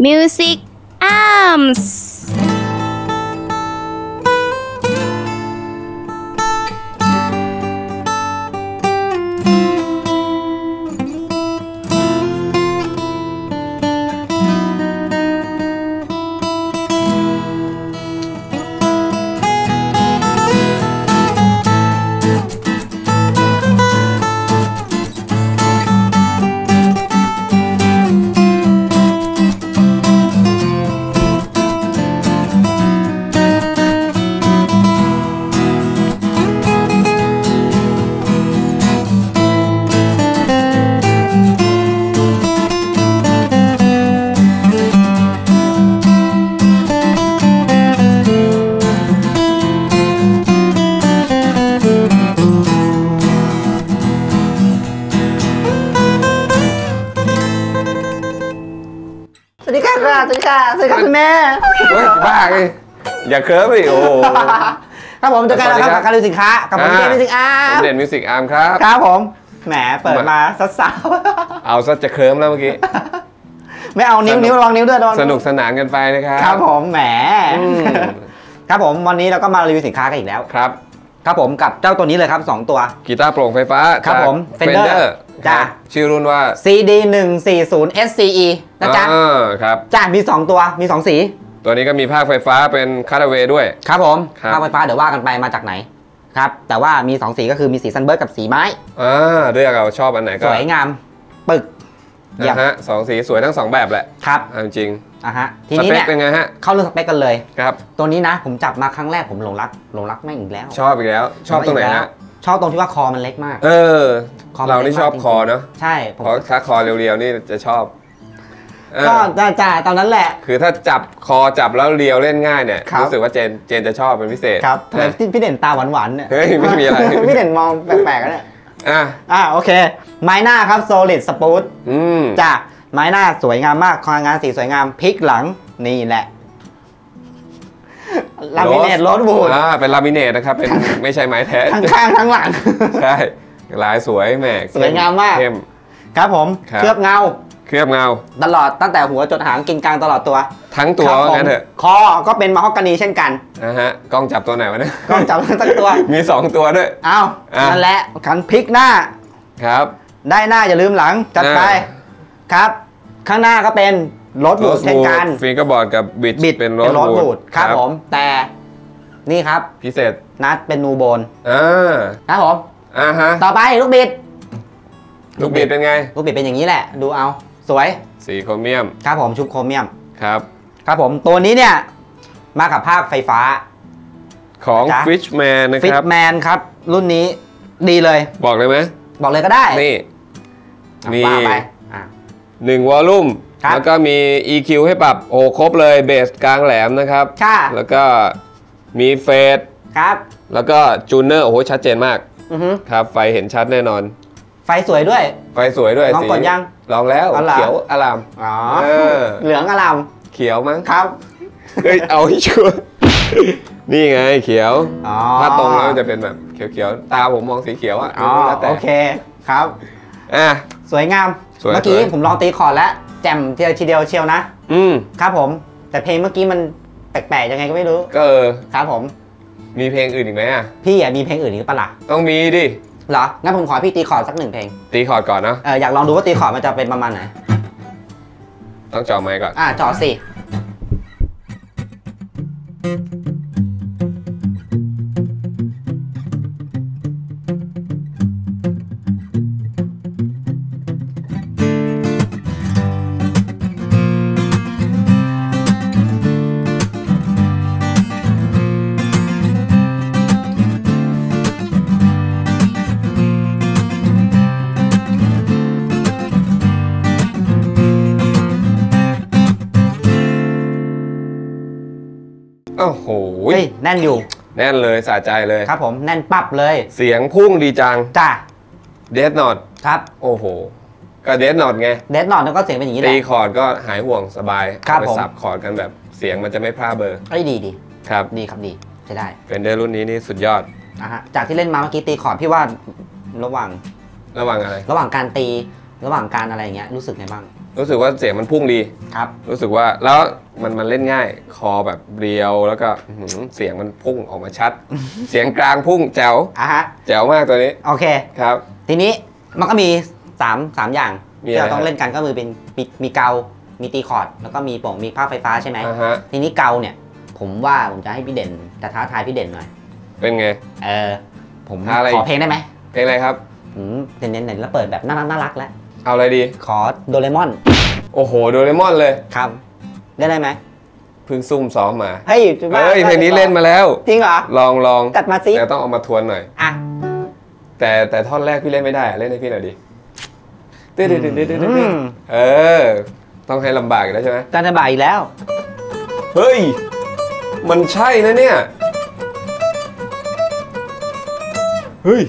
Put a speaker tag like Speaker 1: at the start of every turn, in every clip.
Speaker 1: Music Arms
Speaker 2: สวัสดีค่ะสวัสดีค่ะคุณแม่
Speaker 3: เฮ้ยบ้าไงอย่าเคิร์ฟดิโอ้โห
Speaker 2: ครับผมเจอกันแล้วครับ
Speaker 3: สวัสดีครับ
Speaker 2: กับการดูสินค้า กับผม
Speaker 3: อ่า
Speaker 2: เจมส์สินค้า
Speaker 3: ผมเด่นมิวสิกอาร์มครับ
Speaker 2: ครับผม แหม เปิดมาสาว
Speaker 3: เอาซะจะเคิร์มแล้วเมื่อกี้
Speaker 2: ๆไม่เอานิ้ว
Speaker 3: สนุก
Speaker 2: นิ้วระวังนิ้วด้วยระวัง
Speaker 3: สนุกสนานกันไปนะครับ
Speaker 2: ครับผมแหม
Speaker 3: อืม
Speaker 2: ครับผมวันนี้เราก็มารีวิวสินค้ากันอีกแล้ว
Speaker 3: ครับ
Speaker 2: ครับผมกับเจ้าตัวนี้เลยครับสองตัว
Speaker 3: กีตาร์โปร่งไฟฟ้า
Speaker 2: ครับ
Speaker 3: จาก
Speaker 2: ผม Fender
Speaker 3: Fender
Speaker 2: จ้ะ
Speaker 3: ครับชื่อรุ่นว่า
Speaker 2: CD 1 4 0 SCE นะจ๊ะ
Speaker 3: อ่าครับ
Speaker 2: จ้ามี 2 ตัวมี 2 สี
Speaker 3: ตัวนี้ก็มีภาคไฟฟ้าเป็น cutaway ด้วย
Speaker 2: ครับผม
Speaker 3: ครับ
Speaker 2: ภาคไฟฟ้าเดี๋ยวว่ากันไปมาจากไหนครับ แต่ว่ามี 2 สีก็คือมีสี sunburst กับสีไม้
Speaker 3: อ่าเลือกเอาชอบอันไหนก็
Speaker 2: สวยงาม ปึกเยี่ยม
Speaker 3: นะฮะสองสีสวยทั้งสองแบบแหละ
Speaker 2: ครับ
Speaker 3: เอาจริง
Speaker 2: อะฮะ ทีนี้ส
Speaker 3: เปค
Speaker 2: เนี่ย
Speaker 3: เป็นไงฮะ
Speaker 2: เข้าเรื่องสเปคกันเลย
Speaker 3: ครับ
Speaker 2: ตัวนี้นะผมจับมาครั้งแรกผมหลงรักหลงรักแม่งอีกแล้ว
Speaker 3: ชอบอีกแล้ว ชอบตรงไหน
Speaker 2: อีกแล้ว
Speaker 3: ฮะ
Speaker 2: ชอบตรงที่ว่าคอมันเล็กมาก
Speaker 3: เออ
Speaker 2: คอมัน
Speaker 3: เรานี่
Speaker 2: เล็กมาก
Speaker 3: ชอบ
Speaker 2: จริงๆ
Speaker 3: คอเนาะ
Speaker 2: ใช่ผม
Speaker 3: เพราะถ้าคอเรียวๆนี่จะชอบเออ
Speaker 2: ก็จ้าจ้าตอนนั้นแหละ
Speaker 3: คือถ้าจับคอจับแล้วเรียวเล่นง่ายเนี่ย
Speaker 2: ครับ
Speaker 3: รู้สึกว่าเจนเจนจะชอบเป็นพิเศษ
Speaker 2: ครับทำไม
Speaker 3: อะ
Speaker 2: พี่พี่เด่นตาหวานๆเนี่ย
Speaker 3: เฮ้ยไม่มีอะไร
Speaker 2: พี่เด่นมองแปลกๆนะเนี่ย
Speaker 3: อะ
Speaker 2: อะโอเค ไม้หน้าครับ solid sport
Speaker 3: อืม
Speaker 2: จ้าไม้หน้าสวยงามมากคองานสีสวยงามพลิกหลังนี่แหละ ลามิเนตรถบูด
Speaker 3: อ่าเป็นลามิเนตนะครับเป็นไม่ใช่ไม้แท้
Speaker 2: ทั้งข้างทั้งหลัง
Speaker 3: ใช่ลายสวยแหมเข้
Speaker 2: สวยงามมาก
Speaker 3: เข้ม
Speaker 2: ครับผม
Speaker 3: ครับ
Speaker 2: เคลือบเงา
Speaker 3: เคลือบเงา
Speaker 2: ตลอดตั้งแต่หัวจดหางกินกลางตลอดตัว
Speaker 3: ทั้งตัว
Speaker 2: ครับ
Speaker 3: ว่า
Speaker 2: ผม
Speaker 3: งั้นเถอะ
Speaker 2: คอก็เป็นมาฮอกกานีเช่นกัน
Speaker 3: นะฮะกล้องจับตัวไหนวะเนี่ย
Speaker 2: ก็จับทั้งตัว
Speaker 3: มีสองตัวด้วย
Speaker 2: อ้าว
Speaker 3: อะ
Speaker 2: นั่นแหละคันพลิกหน้า
Speaker 3: ครับ
Speaker 2: ได้หน้าอย่าลืมหลังจัดไป
Speaker 3: อ่า
Speaker 2: ครับ ข้างหน้าก็เป็น รถบูดเช่นกัน
Speaker 3: ฟิงเกอร์บอร์ดกับบิด
Speaker 2: บิด
Speaker 3: เป็นร
Speaker 2: เป็น
Speaker 3: ถ
Speaker 2: รถบูดครับ
Speaker 3: ครับ
Speaker 2: ผมแต่นี่ครับ
Speaker 3: พิเศษ
Speaker 2: นัดเป็นนูโบน
Speaker 3: อ่า
Speaker 2: ครับผม
Speaker 3: อ่าฮะ
Speaker 2: ต่อไปลูกบิด
Speaker 3: ลูกบิดเป็นไง
Speaker 2: ลูกบิดเป็นอย่างนี้แหละ ดูเอาสวย
Speaker 3: สีโครเมียม
Speaker 2: ครับผมชุบโครเมียม
Speaker 3: ครับ
Speaker 2: ครับผมตัวนี้เนี่ย มากับภาคไฟฟ้า
Speaker 3: ของ
Speaker 2: จ๊ะ
Speaker 3: Fishman นะ
Speaker 2: ฟิ
Speaker 3: ค
Speaker 2: ต
Speaker 3: รับ
Speaker 2: แมนครับ รุ่นนี้ดีเลย
Speaker 3: บอกเลยไหม
Speaker 2: บอกเลยก็ได้
Speaker 3: นี่
Speaker 2: อะ
Speaker 3: มี
Speaker 2: ว่าไปอะ
Speaker 3: หนึ่งวอลลุ่ม
Speaker 2: ครับ
Speaker 3: แล้วก็มี EQ ให้ปรับโอ้ครบเลยเบสกลางแหลมนะครับ
Speaker 2: ค่ะ
Speaker 3: แล้วก็มีเฟส
Speaker 2: ครับ
Speaker 3: แล้วก็จูเนอร์โอ้โหชัดเจนมาก
Speaker 2: อือฮึ
Speaker 3: ครับ ไฟเห็นชัดแน่นอน
Speaker 2: ไฟสวยด้วย
Speaker 3: ไฟสวยด้วย
Speaker 2: ลอง
Speaker 3: สี
Speaker 2: กดยัง
Speaker 3: ลองแล้ว
Speaker 2: อ๋อเหรอ
Speaker 3: เขียวอลาม
Speaker 2: อ๋อ
Speaker 3: เออ
Speaker 2: เหลืองอลาม
Speaker 3: เขียวมั้ง
Speaker 2: ครับ
Speaker 3: เฮ้ยเอาให้ชัวร์นี่ไงเขียว
Speaker 2: อ๋อ
Speaker 3: ถ้าตรงแล้วมันจะเป็นแบบเขียวๆ ตาผมมองสีเขียวอะ
Speaker 2: อ๋อ
Speaker 3: แล้วแต่
Speaker 2: โอเคครับ
Speaker 3: อะ
Speaker 2: สวยงาม
Speaker 3: สวย
Speaker 2: เมื่อกี้
Speaker 3: สวย
Speaker 2: ผมลองตีคอร์ดแล้วแจ่มทีเดียวทีเดียวเชียวนะ
Speaker 3: อืม
Speaker 2: ครับผม แต่เพลงเมื่อกี้มันแปลกๆยังไงก็ไม่รู้
Speaker 3: ก็เออ
Speaker 2: ครับผม
Speaker 3: มีเพลงอื่นอีกไหมอะ
Speaker 2: พี่อะมีเพลงอื่นอีกปะล่ะ
Speaker 3: ต้องมีดิ
Speaker 2: เหรอ งั้นผมขอพี่ตีคอร์ดสักหนึ่งเพลง
Speaker 3: ตีคอร์ดก่อนเนาะ
Speaker 2: เอออยากลองดูว่าตีคอร์ดมันจะเป็นประมาณไหน
Speaker 3: ต้องจ่อไมค์ก่อน
Speaker 2: อ่าจอสิ แน่นอยู่
Speaker 3: แน่นเลยสะใจเลย
Speaker 2: ครับผมแน่นปั๊บเลย
Speaker 3: เสียงพุ่งดีจัง
Speaker 2: จ้า
Speaker 3: dead note
Speaker 2: ครับ
Speaker 3: โอ้โห ก็ dead note ไง
Speaker 2: dead note แล้วก็เสียงเป็นอย่างนี้แห
Speaker 3: ตี
Speaker 2: ละ
Speaker 3: คอร์ดก็หายห่วงสบาย
Speaker 2: ครับ
Speaker 3: เอาไป
Speaker 2: ผม
Speaker 3: สับคอร์ดกันแบบเสียงมันจะไม่พร่าเบลอ
Speaker 2: เอ้ยดีดี
Speaker 3: ครับ
Speaker 2: ดีครับดีใช้ได้
Speaker 3: เฟนเดอร์รุ่นนี้นี่สุดยอด
Speaker 2: อะฮะจากที่เล่นมาเมื่อกี้ตีคอร์ดพี่ว่าระหว่าง
Speaker 3: ระหว่างอะไร
Speaker 2: ระหว่างการตีระหว่างการอะไรอย่างเงี้ยรู้สึกไงบ้าง
Speaker 3: รู้สึกว่าเสียงมันพุ่งดี
Speaker 2: ครับ
Speaker 3: รู้สึกว่าแล้วมันมันเล่นง่าย คอแบบเรียวแล้วก็อื้อหือเสียงมันพุ่งออกมาชัด เสียงกลางพุ่งแจ๋ว
Speaker 2: อะฮะ
Speaker 3: แจ๋วมากตัวนี้
Speaker 2: โอเค
Speaker 3: ครับ
Speaker 2: ทีนี้มันก็มี3ามสามอย่าง
Speaker 3: มี
Speaker 2: ที่
Speaker 3: อะไร
Speaker 2: เราต้อง
Speaker 3: ฮะ
Speaker 2: เล่นกันก็คือเป็นมีมีเกา มีตีคอร์ด แล้วก็มีโป่งมีภาคไฟฟ้าใช่ไหม
Speaker 3: อ่าฮะ
Speaker 2: ทีนี้เกาเนี่ย ผมว่าผมจะให้พี่เด่นจะท้าทายพี่เด่นหน่อย
Speaker 3: เป็นไง
Speaker 2: เออ ผม
Speaker 3: ท้าอะไร
Speaker 2: ขอเพลงได้ไหม
Speaker 3: เพลงอะไรครับ
Speaker 2: ผมเน้นๆหน่อยแล้วเปิดแบบน่ารักน่ารักแล้ว
Speaker 3: เอาอะไรดี
Speaker 2: ขอโดเรมอน
Speaker 3: โอ้โห โดเรมอนเลย
Speaker 2: ครับ ได้ได้ไหม
Speaker 3: เพิ่งซุ่มซ้อมมา
Speaker 2: เฮ้ยจะบ้า
Speaker 3: เฮ้ยเพลงนี้เล่นมาแล้ว
Speaker 2: จริงเหรอ
Speaker 3: ลองลอง
Speaker 2: จัดมาสิ
Speaker 3: แต่ต้องเอามาทวนหน่อย
Speaker 2: อะ
Speaker 3: แต่แต่ท่อนแรกพี่เล่นไม่ได้อะเล่นให้พี่หน่อยดิตึ๊ดตึ๊ดตึ๊ดตึ๊ดตึ๊ดตึ๊ด
Speaker 2: อืม
Speaker 3: เออ ต้องให้ลำบากอีกแล้วใช่ไหม
Speaker 2: จันจะบ่ายอีกแล้ว
Speaker 3: เฮ้ย มันใช่นะเนี่ย เฮ้ย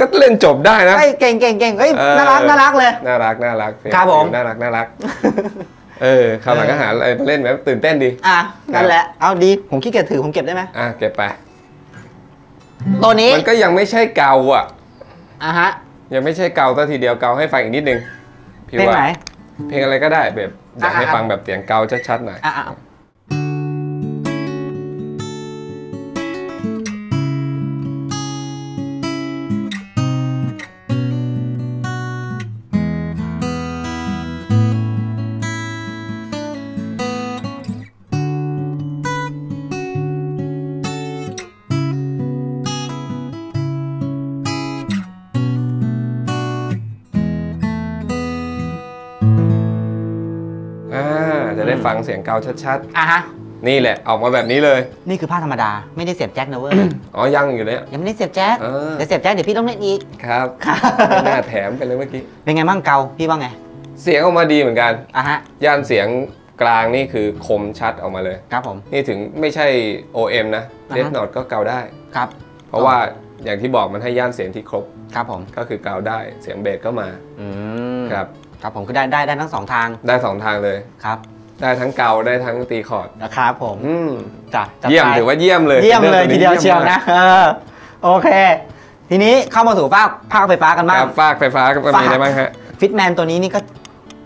Speaker 3: ก็เล่นจบได้นะ
Speaker 2: เฮ้ยเก่งเก่งเก่งเฮ้ย
Speaker 3: เออ
Speaker 2: น่ารักน่ารักเลย
Speaker 3: น่ารักน่ารักเพลง
Speaker 2: ครับผม
Speaker 3: น่ารักน่ารักเออคราวหลังก็หาอะไรมาเล่นแบบตื่นเต้นดี
Speaker 2: อะนั่นแหละ เอาดี ผมขี้เกียจถือ ผมเก็บได้ไหม
Speaker 3: อะ เก็บไป
Speaker 2: ตัวนี้
Speaker 3: มันก็ยังไม่ใช่เกาอะ
Speaker 2: อะฮะ
Speaker 3: ยังไม่ใช่เกาซะทีเดียวเกาให้ฟังอีกนิดนึง พี่
Speaker 2: เพลง
Speaker 3: ว่า
Speaker 2: ไหน
Speaker 3: เพลงอะไรก็ได้แบบ อยากให้
Speaker 2: อะ
Speaker 3: ฟังแบบเสียงเกาชัดๆหน่อย
Speaker 2: อะ
Speaker 3: ฟังเสียงเกาชัด
Speaker 2: อะฮะ
Speaker 3: ๆ นี่แหละออกมาแบบนี้เลย
Speaker 2: นี่คือผ้าธรรมดา ไม่ได้เสียบแจ็คนะเว้ย
Speaker 3: อ๋อยังอยู่เนี่ย
Speaker 2: ยังไม่ได้เสียบแจ็ค
Speaker 3: เออ
Speaker 2: เดี๋ยวเสียบแจ็คเดี๋ยวพี่ต้องเล่นอีก
Speaker 3: ครับ
Speaker 2: ครับ
Speaker 3: ไม่น่าแถมไปเลยเมื่อกี้
Speaker 2: เป็นไงบ้างเกาพี่ว่าไง
Speaker 3: เสียงออกมาดีเหมือนกัน
Speaker 2: อะฮะ
Speaker 3: ย่านเสียงกลางนี่คือคมชัดออกมาเลย
Speaker 2: ครับผม
Speaker 3: นี่ถึงไม่ใช่ OM นะ
Speaker 2: อ่าฮะ
Speaker 3: เ e ดนอ t ก็เกาได้
Speaker 2: ครับ
Speaker 3: เพราะว่าอย่างที่บอกมันให้ย่านเสียงที่ครบ
Speaker 2: ครับผม
Speaker 3: ก็คือเกาได้เสียงเบสก็มา
Speaker 2: อืม
Speaker 3: ครับ
Speaker 2: ครับผมคือได้ได้ได้ทั้งสองทาง
Speaker 3: ได้สองทางเลย
Speaker 2: ครับ
Speaker 3: ได้ทั้งเกาได้ทั้งตีคอร์ด
Speaker 2: นะครับผม
Speaker 3: อืม
Speaker 2: จ้ะจัด
Speaker 3: เยี่ยม
Speaker 2: ไป
Speaker 3: ถือว่าเยี่ยมเลย
Speaker 2: เยี่ยมเลยทีเดียว
Speaker 3: มาก
Speaker 2: เชียวนะเออโอเค ทีนี้เข้ามาสู่ภาคภาคไฟฟ้ากัน
Speaker 3: ค
Speaker 2: บ้าง
Speaker 3: รับฟากไฟฟ้าก็มี
Speaker 2: ฟาก
Speaker 3: อะไรบ้างฮะ
Speaker 2: ฟิตแมนตัวนี้นี่ก็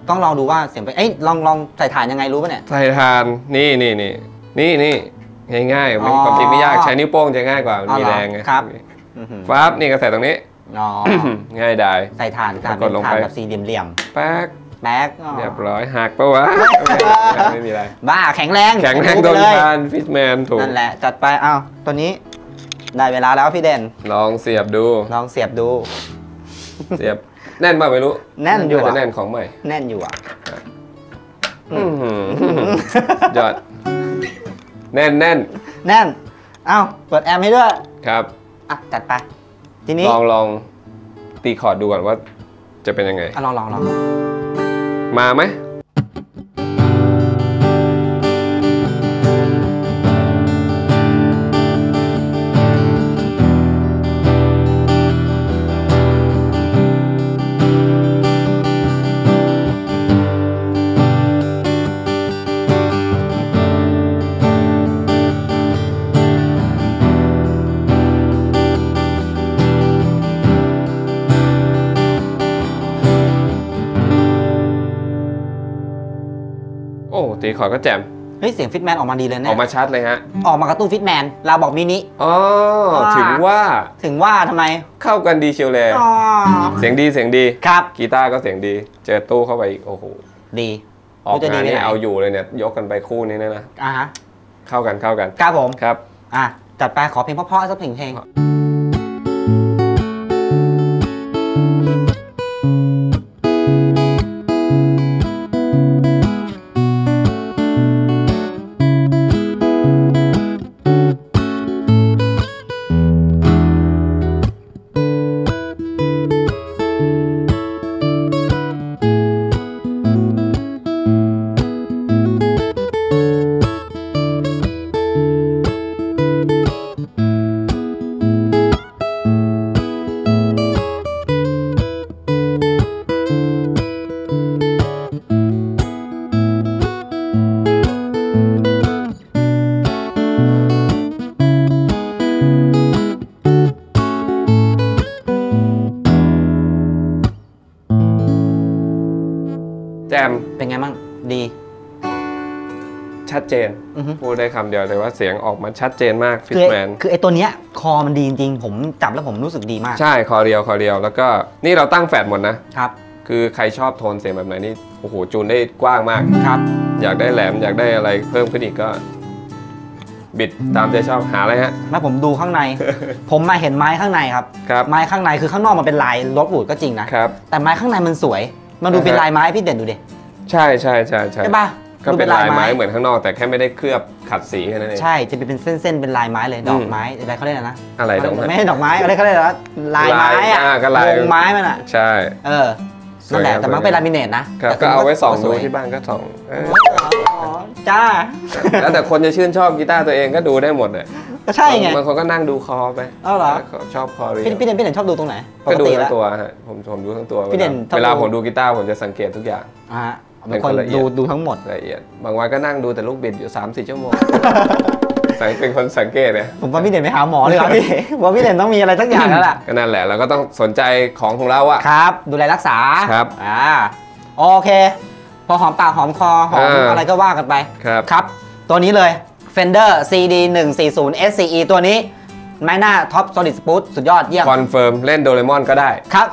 Speaker 2: ต้องลองดูว่าเสียงไปเอ้ยลองลองใส่ถ่านยังไงรู้ป่ะเนี่ย
Speaker 3: ใส่ทานนี่นี่นี่นี่นี่ง่ายๆไม่
Speaker 2: อ๋อ
Speaker 3: ความจริงไม่ยากใช้นิ้วโป้งจะง่ายกว่ามัน
Speaker 2: อ๋อ
Speaker 3: มี
Speaker 2: เหรอ
Speaker 3: แรงไง
Speaker 2: ครับอื้อหือ
Speaker 3: ฟ้าบนี่ก็ใส่ตรงนี้
Speaker 2: อ๋อ
Speaker 3: ง่ายได้
Speaker 2: ใส่ถ่านถ่าน
Speaker 3: ก
Speaker 2: เป็
Speaker 3: ด
Speaker 2: น
Speaker 3: ลง
Speaker 2: ถ่าน
Speaker 3: ไป
Speaker 2: แบบสี่เหลี่ยม
Speaker 3: แป๊ก
Speaker 2: ๆ แป๊กอ๋อ
Speaker 3: เรียบร้อยหักปะวะ ไม่มีอะไร
Speaker 2: บ้าแข็งแรง
Speaker 3: แข็งแรงโดน
Speaker 2: ไปเลย
Speaker 3: ทานฟิตแมนถูก
Speaker 2: นั่นแหละจัดไปอ้าวตัวนี้ ได้เวลาแล้วพี่เด่น
Speaker 3: ลองเสียบดู
Speaker 2: ลองเสียบดู
Speaker 3: เสียบแน่นป่ะไม่รู้
Speaker 2: แน่นอยู่า
Speaker 3: จะ
Speaker 2: อะ
Speaker 3: แน่นของใหม่
Speaker 2: แน่นอยู่อะ
Speaker 3: อื้อหือยอด แน่นแน่น
Speaker 2: แน่นเอ้าเปิดแอมให้ด้วย
Speaker 3: ครับ
Speaker 2: อะจัดไป ทีนี้
Speaker 3: ลองลองตีคอร์ดดูก่อนว่าจะเป็นยังไง
Speaker 2: อะลองลองลอง
Speaker 3: มาไหม ตีคอร์ดก็แจ่ม
Speaker 2: เฮ้ยเสียงฟิตแมนออกมาดีเลย
Speaker 3: อ
Speaker 2: เนี่
Speaker 3: อยกมาชัดเลยฮะ
Speaker 2: ออกมากระตุ้นฟิตแมนเราบอกมินิ
Speaker 3: อ๋อ
Speaker 2: ว่า
Speaker 3: ถึงว่า
Speaker 2: ถึงว่าทำไม
Speaker 3: เข้ากันดีเชียวเลย
Speaker 2: อ๋อ
Speaker 3: เสียงดีเสียงดี
Speaker 2: ครับ
Speaker 3: กีตาร์ก็เสียงดี เจอตู้เข้าไปอีกโอ้โห
Speaker 2: ดี
Speaker 3: ออก
Speaker 2: จะดี
Speaker 3: งาน
Speaker 2: ไป
Speaker 3: นี่
Speaker 2: ไหน
Speaker 3: เอาอยู่เลยเนี่ยยกกันไปคู่นี้เนี่ยนะ
Speaker 2: อะฮะ
Speaker 3: เข้ากันเข้ากัน
Speaker 2: ครับผม
Speaker 3: ครับ
Speaker 2: อะจัดไปขอเพลงเพราะๆสักเพลงเพลง
Speaker 3: ม
Speaker 2: เป็นไงบ้างดี
Speaker 3: ชัดเจน
Speaker 2: อือฮึ
Speaker 3: พูดได้คำเดียวเลยว่าเสียงออกมาชัดเจนมากฟิ
Speaker 2: คื
Speaker 3: ต
Speaker 2: อ
Speaker 3: แมน
Speaker 2: คือไอตัวเนี้ยคอมันดีจริงๆ ผมจับแล้วผมรู้สึกดีมาก
Speaker 3: ใช่คอเดียวคอเดียว แล้วก็นี่เราตั้งแฟดหมดนะ
Speaker 2: ครับ
Speaker 3: คือใครชอบโทนเสียงแบบไหนนี่โอ้โหจูนได้กว้างมาก
Speaker 2: ครับ
Speaker 3: อยากได้แหลมอยากได้อะไรเพิ่มขึ้นอีกก็ บิดตามใจชอบหาอะไรฮะ
Speaker 2: แม่ผมดูข้างใน ผมมาเห็นไม้ข้างในครับ
Speaker 3: ครับ
Speaker 2: ไม้ข้างในคือข้างนอกมันเป็นลายรถบูดก็จริงนะ
Speaker 3: ครับ
Speaker 2: แต่ไม้ข้างในมันสวย มันดูเป็น
Speaker 3: อ่าฮะ
Speaker 2: ลายไม้พี่เด่นดูดิ
Speaker 3: ใช่ใช่ใช่ใช่
Speaker 2: ใช่ปะ
Speaker 3: ก็
Speaker 2: ดู
Speaker 3: เป็นลายไม้เหมือนข้างนอกแต่แค่ไม่ได้เคลือบขัดสีแค่นั้นเอง
Speaker 2: ใช่จะเป็นเส้นๆเป็นลายไม้เลยดอกไม้อะไรเขาเรียกอะไรนะ
Speaker 3: อะไรดอกไม้
Speaker 2: ไม่ใช่ดอกไม้อะไรเขาเรียกอะไรนะลายไม้อะ
Speaker 3: ลายอ่าก็ลาย
Speaker 2: วงไม้มันอะ
Speaker 3: ใช่
Speaker 2: เออนั่นแหละแต่มันเป็นลามิเนตนะครับแต่
Speaker 3: ก็เอาไว้ส่อง
Speaker 2: ส
Speaker 3: ดู
Speaker 2: วย
Speaker 3: ที่บ้านก็ส่องเออ
Speaker 2: อ๋อจ้า
Speaker 3: แล้วแต่คนจะชื่นชอบกีตาร์ตัวเองก็ดูได้หมดเลย
Speaker 2: ก็ใช่ไง
Speaker 3: บางคนก็นั่งดูคอไป
Speaker 2: อ้าวเหรอ
Speaker 3: ชอบคอเรีย
Speaker 2: พี่พี่เด่นพี่เด่นชอบดูตรงไหนป
Speaker 3: ก็
Speaker 2: ก
Speaker 3: ดู
Speaker 2: ติ
Speaker 3: ทั้
Speaker 2: แล้ว
Speaker 3: งตัวฮะผมผมดูทั้งตัว
Speaker 2: พี่เด่นชอบ
Speaker 3: เวลา
Speaker 2: ดู
Speaker 3: ผมดูกีตาร์ผมจะสังเกตทุกอย่าง
Speaker 2: อ่าฮะ
Speaker 3: เป็
Speaker 2: เป็น
Speaker 3: น
Speaker 2: คน
Speaker 3: คนละเอียด
Speaker 2: ดูดูทั้งหมด
Speaker 3: ละเอียด บางวันก็นั่งดูแต่ลูกบิดอยู่ 3 4 ชั่วโมง สังเป็นคนสังเกตเนี่ย
Speaker 2: ผมว่าพี่เด่นไปหาหมอเลยครับพี่ ผมว่าพี่เด่นต้องมีอะไรสักอย่างแล้วล่ะ
Speaker 3: ก็นั่นแหละเราก็ต้องสนใจของของเราอะ
Speaker 2: ครับ ดูแลรักษา
Speaker 3: ครับ
Speaker 2: อ่าโอเค พอหอมปากหอมคอหอม
Speaker 3: อ่า
Speaker 2: อะไรก็ว่ากันไป
Speaker 3: ครับ
Speaker 2: ครับ ตัวนี้เลย Fender CD 140 SCE ตัวนี้ ไม้หน้า top Solid Spruce สุดยอดเยี่ยม
Speaker 3: คอนเฟิร์มเล่นโดเรมอนก็ได้
Speaker 2: ครับ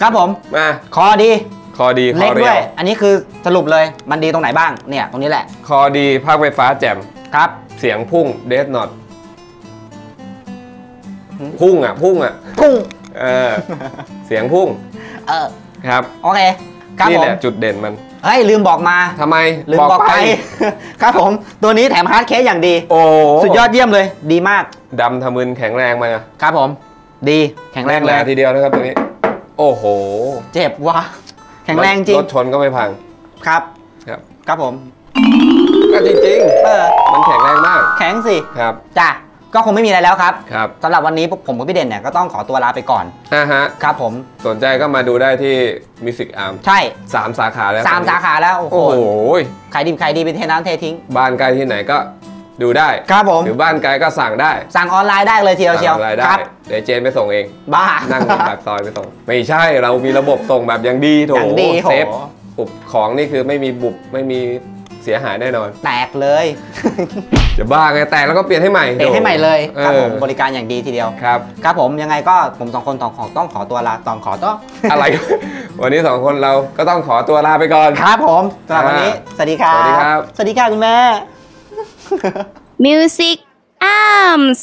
Speaker 2: ครับผม
Speaker 3: มา
Speaker 2: คอดี
Speaker 3: คอดีค
Speaker 2: เล็
Speaker 3: อกเรี
Speaker 2: ด้
Speaker 3: ยว
Speaker 2: วยอันนี้คือสรุปเลยมันดีตรงไหนบ้างเนี่ยตรงนี้แหละ
Speaker 3: คอดีภาคไฟฟ้าแจ่ม
Speaker 2: ครับ
Speaker 3: เสียงพุ่ง dead note
Speaker 2: หืม
Speaker 3: พุ่งอะ พุ่งอะ
Speaker 2: พุ่ง
Speaker 3: เออ เสียงพุ่ง
Speaker 2: เออ
Speaker 3: ครับ
Speaker 2: โอเคครับ
Speaker 3: นี่แห
Speaker 2: ม
Speaker 3: ละจุดเด่นมัน
Speaker 2: เฮ้ยลืมบอกมา
Speaker 3: ทำไม
Speaker 2: ลืมบอกไป ครับผม ตัวนี้แถม hard case อย่างดี
Speaker 3: โอ้
Speaker 2: สุดยอดเยี่ยมเลย ดีมาก
Speaker 3: ดำทะมึนแข็งแรงมา
Speaker 2: ครับผม ดีแข็งแรง
Speaker 3: แร
Speaker 2: เลย
Speaker 3: ทีเดียวนะครับตัวนี้ โอ้โห
Speaker 2: เจ็บว่ะแข็งแรงจริง
Speaker 3: รถชนก็ไม่พัง
Speaker 2: ครับ
Speaker 3: ครับ
Speaker 2: ครับผม
Speaker 3: ก็จริง
Speaker 2: เออ
Speaker 3: ๆมันแข็งแรงมาก
Speaker 2: แข็งสิ
Speaker 3: ครับ
Speaker 2: จ้ะ ก็คงไม่มีอะไรแล้วครับ
Speaker 3: ครับ
Speaker 2: สำหรับวันนี้ผมกับพี่เด่นเนี่ยก็ต้องขอตัวลาไปก่อน
Speaker 3: อ่าฮะ
Speaker 2: ครับผม
Speaker 3: สนใจก็มาดูได้ที่ Music Arm
Speaker 2: ใช่
Speaker 3: สามสาขาแล้ว
Speaker 2: สามสาขาแล้วโอ้โห
Speaker 3: โอ้โห
Speaker 2: ขายดีขายดีเป็นเทน้ำเททิ้ง
Speaker 3: บ้านไกลที่ไหนก็ดูได้
Speaker 2: ครับผม
Speaker 3: หรือบ้านไกลก็สั่งได้
Speaker 2: สั่งออนไลน์ได้เลยทีเดียวเชียว
Speaker 3: สั่งอะไรได้
Speaker 2: ครับ
Speaker 3: เดี๋ยวเจนไปส่งเอง
Speaker 2: บ้า
Speaker 3: นั่งอยู่ปากซอยไปส่ง ไม่ใช่เรามีระบบส่งแบบอย่างดีโถ
Speaker 2: อย่างดีโห
Speaker 3: เซฟอุบของนี่คือไม่มีบุบไม่มี เสียหายแน่นอน
Speaker 2: แตกเลย
Speaker 3: จะบ้าไงแต่แล้วก็เปลี่ยนให้ใหม่
Speaker 2: เปลี่ยนให้ใหม่เลยครับผม
Speaker 3: เออ
Speaker 2: บริการอย่างดีทีเดียว
Speaker 3: ครับ
Speaker 2: ครับผมยังไงก็ผมสองคนต้องขอต้องขอตัวลาต้องขอต้อง
Speaker 3: อะไร วันนี้สองคนเราก็ต้องขอตัวลาไปก่อน
Speaker 2: ครับผมสำหรับวันนี้สวัสดีครับ
Speaker 3: สวัสดีครับ
Speaker 2: สวัสดีค่ะคุณแม่
Speaker 1: Music Arms